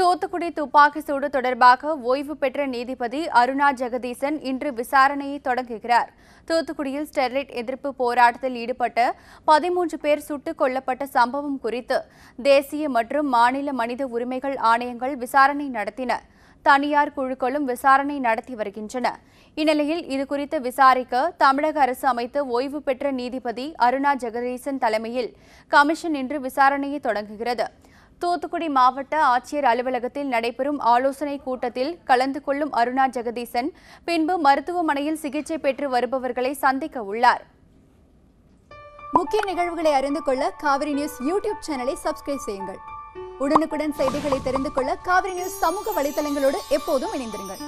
தூத்துக்குடி துப்பாக்கி சூடு தொடர்பாக ஓய்வு பெற்ற நீதிபதி அருணா ஜெகதீசன் இன்று விசாரணையை தொடங்குகிறார். தூத்துக்குடியில் ஸ்டெர்லைட் எதிர்ப்பு போராட்டத்தில் ஈடுபட்ட பதிமூன்று பேர் சுட்டுக் கொல்லப்பட்ட சம்பவம் குறித்து தேசிய மற்றும் மாநில மனித உரிமைகள் ஆணையங்கள் விசாரணை நடத்தின. தனியார் குழுக்களும் விசாரணை நடத்தி வருகின்றன. இந்நிலையில் இதுகுறித்து விசாரிக்க தமிழக அரசு அமைத்த ஓய்வு பெற்ற நீதிபதி அருணா ஜெகதீசன் தலைமையில் கமிஷன் இன்று விசாரணையை தொடங்குகிறது. தூத்துக்குடி மாவட்ட ஆட்சியர் அலுவலகத்தில் நடைபெறும் ஆலோசனை கூட்டத்தில் கலந்து கொள்ளும் அருணா ஜெகதீசன் பின்பு மருத்துவமனையில் சிகிச்சை பெற்று வருபவர்களை சந்திக்க உள்ளார். முக்கிய நிகழ்வுகளை அறிந்து கொள்ள காவிரி நியூஸ் யூடியூப் சேனலை சப்ஸ்கிரைப் செய்யுங்கள். உடனுக்குடன் செய்திகளை தெரிந்து கொள்ள காவிரி நியூஸ் சமூக வலைதளங்களோடு எப்போதும் இணைந்திருங்கள்.